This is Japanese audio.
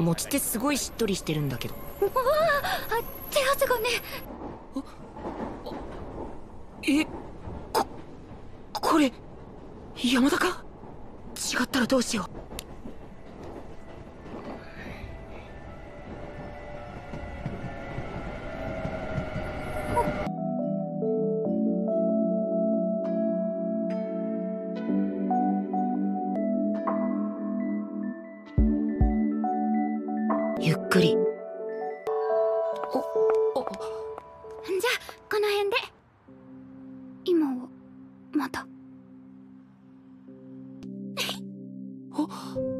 持ち手すごいしっとりしてるんだけど。うわあ手汗がね。えここれ山田か？違ったらどうしようゆっくり。おおじゃあこの辺で。今はまた。あっ